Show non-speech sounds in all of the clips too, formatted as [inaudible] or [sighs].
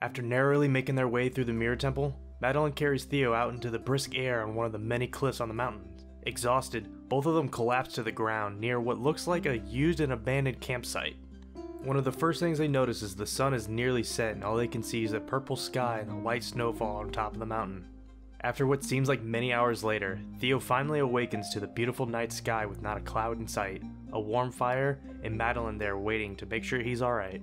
After narrowly making their way through the Mirror Temple, Madeline carries Theo out into the brisk air on one of the many cliffs on the mountain. Exhausted, both of them collapse to the ground near what looks like a used and abandoned campsite. One of the first things they notice is the sun is nearly set and all they can see is a purple sky and a white snowfall on top of the mountain. After what seems like many hours later, Theo finally awakens to the beautiful night sky with not a cloud in sight, a warm fire, and Madeline there waiting to make sure he's alright.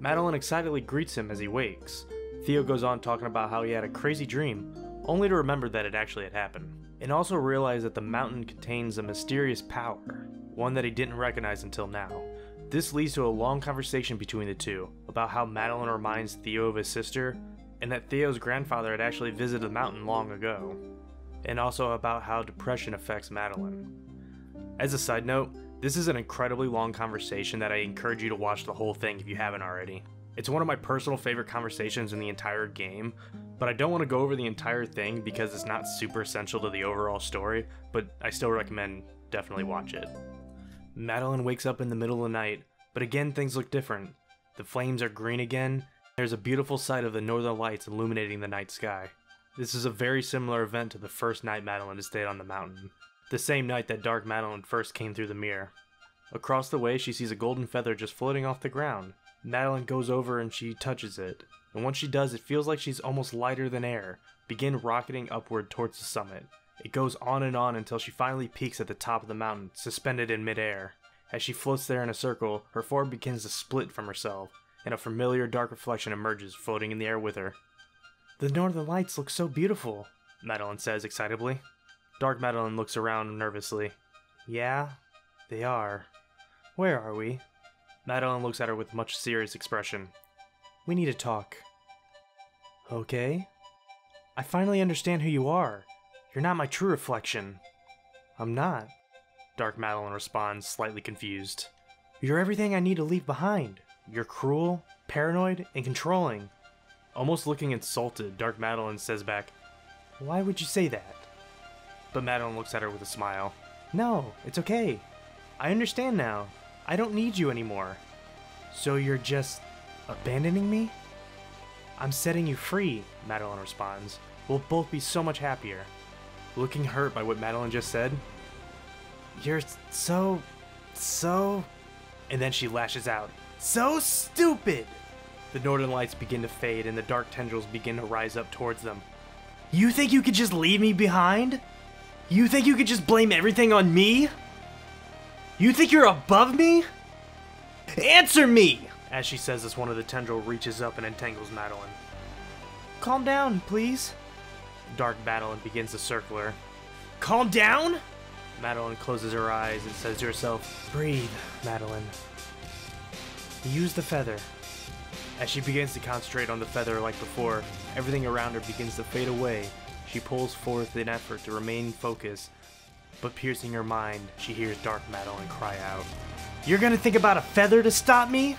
Madeline excitedly greets him as he wakes. Theo goes on talking about how he had a crazy dream, only to remember that it actually had happened, and also realize that the mountain contains a mysterious power, one that he didn't recognize until now. This leads to a long conversation between the two about how Madeline reminds Theo of his sister, and that Theo's grandfather had actually visited the mountain long ago, and also about how depression affects Madeline. As a side note, this is an incredibly long conversation that I encourage you to watch the whole thing if you haven't already. It's one of my personal favorite conversations in the entire game, but I don't want to go over the entire thing because it's not super essential to the overall story, but I still recommend definitely watch it. Madeline wakes up in the middle of the night, but again things look different. The flames are green again, there's a beautiful sight of the northern lights illuminating the night sky. This is a very similar event to the first night Madeline stayed on the mountain the same night that Dark Madeline first came through the mirror. Across the way, she sees a golden feather just floating off the ground. Madeline goes over and she touches it, and once she does, it feels like she's almost lighter than air, begin rocketing upward towards the summit. It goes on and on until she finally peaks at the top of the mountain, suspended in midair. As she floats there in a circle, her form begins to split from herself, and a familiar dark reflection emerges, floating in the air with her. The northern lights look so beautiful, Madeline says excitedly. Dark Madeline looks around nervously. Yeah, they are. Where are we? Madeline looks at her with much serious expression. We need to talk. Okay. I finally understand who you are. You're not my true reflection. I'm not. Dark Madeline responds, slightly confused. You're everything I need to leave behind. You're cruel, paranoid, and controlling. Almost looking insulted, Dark Madeline says back, Why would you say that? But Madeline looks at her with a smile. No, it's okay. I understand now. I don't need you anymore. So you're just abandoning me? I'm setting you free, Madeline responds. We'll both be so much happier. Looking hurt by what Madeline just said. You're so. so. And then she lashes out. So stupid! The northern lights begin to fade and the dark tendrils begin to rise up towards them. You think you could just leave me behind? You think you could just blame everything on me? You think you're above me? Answer me! As she says this, one of the tendril reaches up and entangles Madeline. Calm down, please. Dark Madeline begins to circle her. Calm down? Madeline closes her eyes and says to herself, Breathe, Madeline. Use the feather. As she begins to concentrate on the feather like before, everything around her begins to fade away she pulls forth an effort to remain focused, but piercing her mind, she hears Dark Madeline cry out, You're gonna think about a feather to stop me?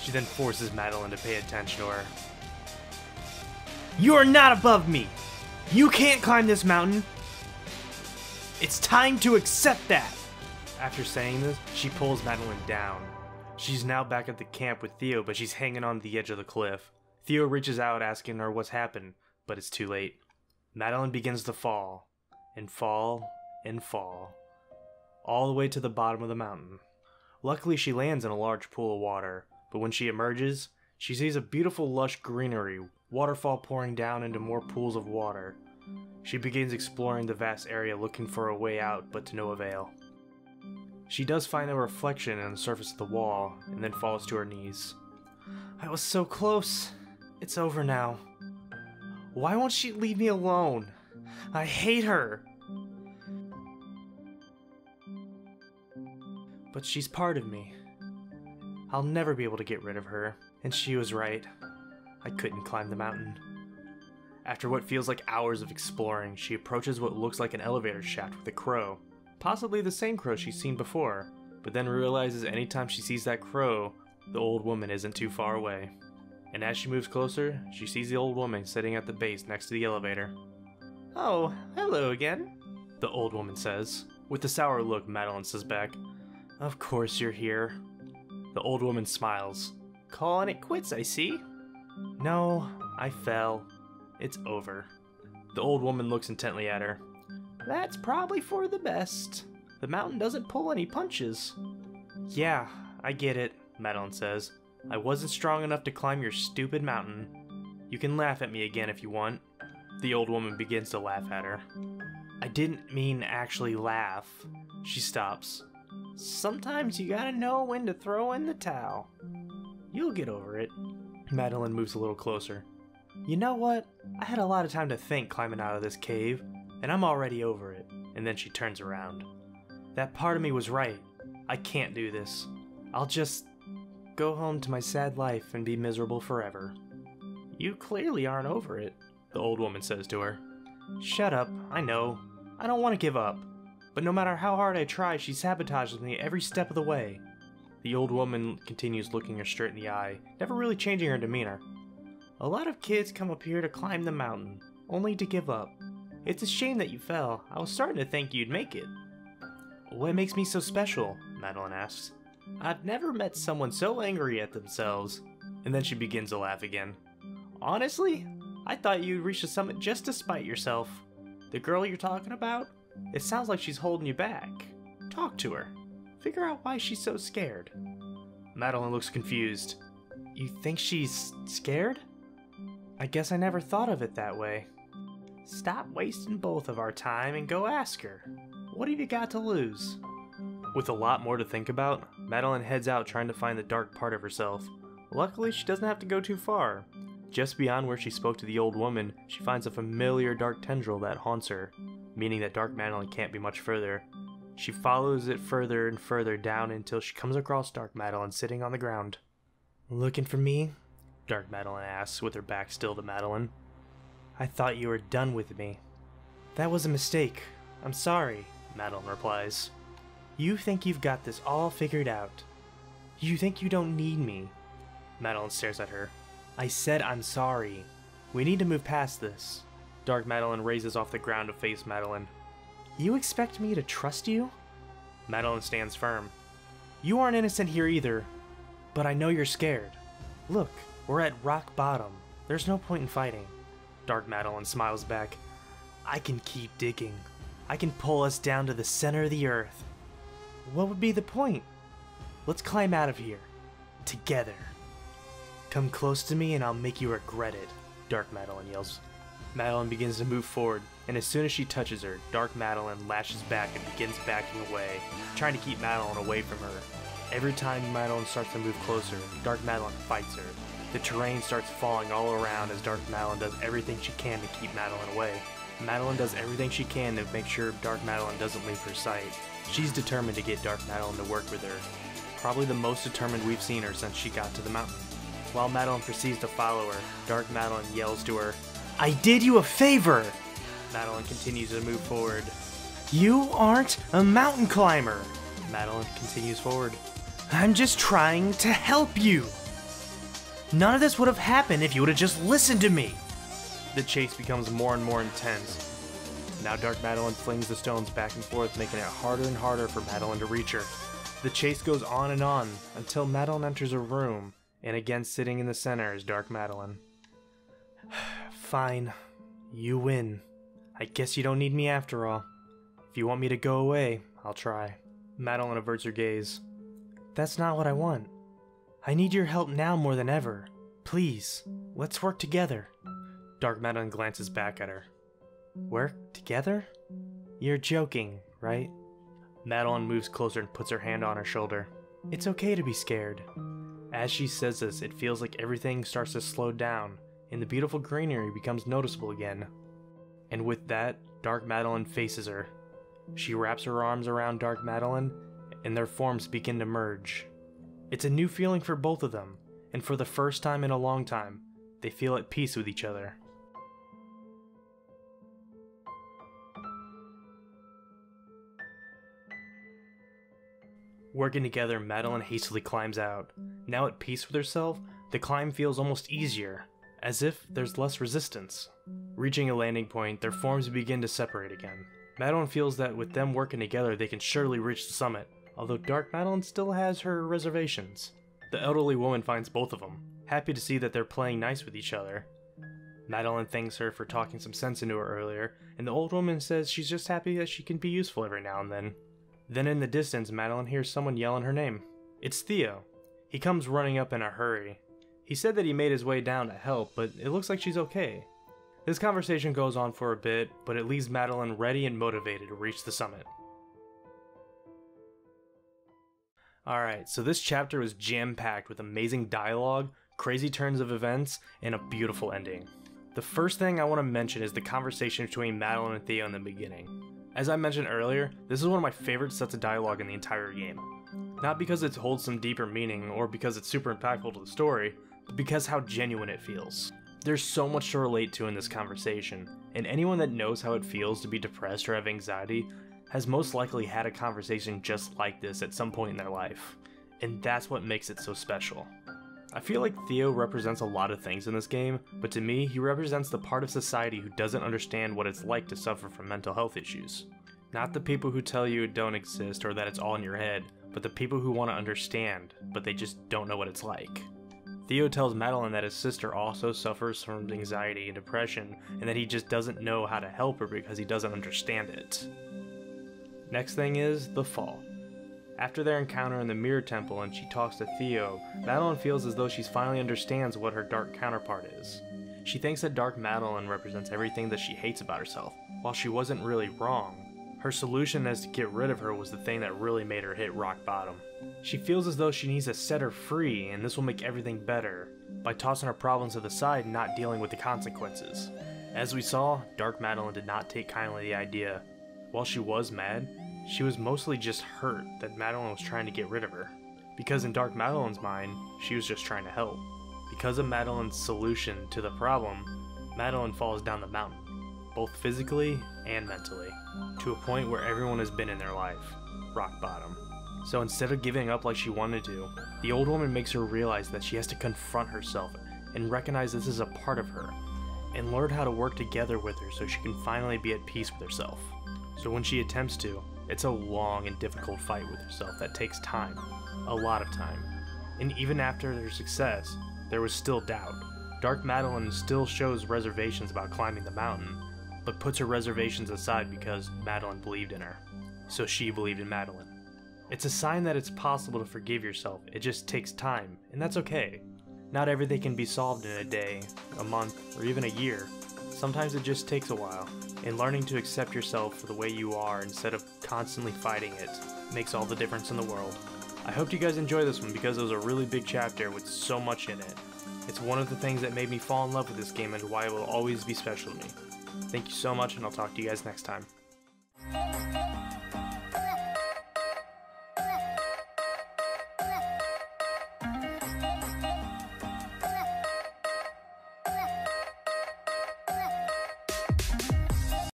She then forces Madeline to pay attention to her. You are not above me! You can't climb this mountain! It's time to accept that! After saying this, she pulls Madeline down. She's now back at the camp with Theo, but she's hanging on the edge of the cliff. Theo reaches out asking her what's happened, but it's too late. Madeline begins to fall, and fall, and fall, all the way to the bottom of the mountain. Luckily, she lands in a large pool of water, but when she emerges, she sees a beautiful lush greenery, waterfall pouring down into more pools of water. She begins exploring the vast area looking for a way out, but to no avail. She does find a reflection on the surface of the wall, and then falls to her knees. I was so close. It's over now. Why won't she leave me alone? I hate her. But she's part of me. I'll never be able to get rid of her, and she was right. I couldn't climb the mountain. After what feels like hours of exploring, she approaches what looks like an elevator shaft with a crow. Possibly the same crow she's seen before, but then realizes anytime she sees that crow, the old woman isn't too far away and as she moves closer, she sees the old woman sitting at the base next to the elevator. Oh, hello again, the old woman says. With a sour look, Madeline says back, Of course you're here. The old woman smiles. Calling it quits, I see. No, I fell. It's over. The old woman looks intently at her. That's probably for the best. The mountain doesn't pull any punches. Yeah, I get it, Madeline says. I wasn't strong enough to climb your stupid mountain. You can laugh at me again if you want. The old woman begins to laugh at her. I didn't mean actually laugh. She stops. Sometimes you gotta know when to throw in the towel. You'll get over it. Madeline moves a little closer. You know what? I had a lot of time to think climbing out of this cave, and I'm already over it. And then she turns around. That part of me was right. I can't do this. I'll just go home to my sad life and be miserable forever. You clearly aren't over it, the old woman says to her. Shut up, I know. I don't want to give up. But no matter how hard I try, she sabotages me every step of the way. The old woman continues looking her straight in the eye, never really changing her demeanor. A lot of kids come up here to climb the mountain, only to give up. It's a shame that you fell. I was starting to think you'd make it. What makes me so special? Madeline asks. I've never met someone so angry at themselves. And then she begins to laugh again. Honestly, I thought you'd reach the summit just to spite yourself. The girl you're talking about? It sounds like she's holding you back. Talk to her. Figure out why she's so scared. Madeline looks confused. You think she's scared? I guess I never thought of it that way. Stop wasting both of our time and go ask her. What have you got to lose? With a lot more to think about, Madeline heads out trying to find the dark part of herself. Luckily, she doesn't have to go too far. Just beyond where she spoke to the old woman, she finds a familiar dark tendril that haunts her, meaning that Dark Madeline can't be much further. She follows it further and further down until she comes across Dark Madeline sitting on the ground. Looking for me? Dark Madeline asks, with her back still to Madeline. I thought you were done with me. That was a mistake. I'm sorry, Madeline replies. You think you've got this all figured out. You think you don't need me. Madeline stares at her. I said I'm sorry. We need to move past this. Dark Madeline raises off the ground to face Madeline. You expect me to trust you? Madeline stands firm. You aren't innocent here either, but I know you're scared. Look, we're at rock bottom. There's no point in fighting. Dark Madeline smiles back. I can keep digging. I can pull us down to the center of the earth. What would be the point? Let's climb out of here. Together. Come close to me and I'll make you regret it, Dark Madeline yells. Madeline begins to move forward, and as soon as she touches her, Dark Madeline lashes back and begins backing away, trying to keep Madeline away from her. Every time Madeline starts to move closer, Dark Madeline fights her. The terrain starts falling all around as Dark Madeline does everything she can to keep Madeline away. Madeline does everything she can to make sure Dark Madeline doesn't leave her sight. She's determined to get Dark Madeline to work with her. Probably the most determined we've seen her since she got to the mountain. While Madeline proceeds to follow her, Dark Madeline yells to her, I did you a favor! Madeline continues to move forward. You aren't a mountain climber! Madeline continues forward. I'm just trying to help you! None of this would have happened if you would have just listened to me! The chase becomes more and more intense. Now Dark Madeline flings the stones back and forth, making it harder and harder for Madeline to reach her. The chase goes on and on until Madeline enters a room and again sitting in the center is Dark Madeline. [sighs] Fine. You win. I guess you don't need me after all. If you want me to go away, I'll try. Madeline averts her gaze. That's not what I want. I need your help now more than ever. Please, let's work together. Dark Madeline glances back at her. Work together? You're joking, right? Madeline moves closer and puts her hand on her shoulder. It's okay to be scared. As she says this, it feels like everything starts to slow down, and the beautiful greenery becomes noticeable again. And with that, Dark Madeline faces her. She wraps her arms around Dark Madeline, and their forms begin to merge. It's a new feeling for both of them, and for the first time in a long time, they feel at peace with each other. Working together, Madeline hastily climbs out. Now at peace with herself, the climb feels almost easier, as if there's less resistance. Reaching a landing point, their forms begin to separate again. Madeline feels that with them working together, they can surely reach the summit, although Dark Madeline still has her reservations. The elderly woman finds both of them. happy to see that they're playing nice with each other. Madeline thanks her for talking some sense into her earlier, and the old woman says she's just happy that she can be useful every now and then. Then in the distance, Madeline hears someone yelling her name. It's Theo. He comes running up in a hurry. He said that he made his way down to help, but it looks like she's okay. This conversation goes on for a bit, but it leaves Madeline ready and motivated to reach the summit. Alright, so this chapter was jam packed with amazing dialogue, crazy turns of events, and a beautiful ending. The first thing I want to mention is the conversation between Madeline and Theo in the beginning. As I mentioned earlier, this is one of my favorite sets of dialogue in the entire game. Not because it holds some deeper meaning or because it's super impactful to the story, but because how genuine it feels. There's so much to relate to in this conversation, and anyone that knows how it feels to be depressed or have anxiety has most likely had a conversation just like this at some point in their life, and that's what makes it so special. I feel like Theo represents a lot of things in this game, but to me, he represents the part of society who doesn't understand what it's like to suffer from mental health issues. Not the people who tell you it don't exist or that it's all in your head, but the people who want to understand, but they just don't know what it's like. Theo tells Madeline that his sister also suffers from anxiety and depression, and that he just doesn't know how to help her because he doesn't understand it. Next thing is the fall. After their encounter in the Mirror Temple and she talks to Theo, Madeline feels as though she finally understands what her dark counterpart is. She thinks that Dark Madeline represents everything that she hates about herself. While she wasn't really wrong, her solution as to get rid of her was the thing that really made her hit rock bottom. She feels as though she needs to set her free, and this will make everything better, by tossing her problems to the side and not dealing with the consequences. As we saw, Dark Madeline did not take kindly the idea. While she was mad, she was mostly just hurt that Madeline was trying to get rid of her. Because in Dark Madeline's mind, she was just trying to help. Because of Madeline's solution to the problem, Madeline falls down the mountain, both physically and mentally, to a point where everyone has been in their life rock bottom. So instead of giving up like she wanted to, the old woman makes her realize that she has to confront herself and recognize this is a part of her, and learn how to work together with her so she can finally be at peace with herself. So when she attempts to, it's a long and difficult fight with herself that takes time, a lot of time. And even after their success, there was still doubt. Dark Madeline still shows reservations about climbing the mountain, but puts her reservations aside because Madeline believed in her. So she believed in Madeline. It's a sign that it's possible to forgive yourself, it just takes time, and that's okay. Not everything can be solved in a day, a month, or even a year. Sometimes it just takes a while and learning to accept yourself for the way you are instead of constantly fighting it makes all the difference in the world. I hope you guys enjoy this one because it was a really big chapter with so much in it. It's one of the things that made me fall in love with this game and why it will always be special to me. Thank you so much and I'll talk to you guys next time.